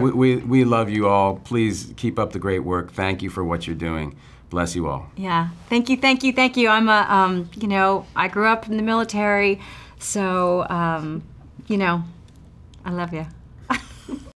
We, we, love you all. Please keep up the great work. Thank you for what you're doing. Bless you all. Yeah. Thank you, thank you, thank you. I'm a, um, you know, I grew up in the military, so, um, you know, I love you.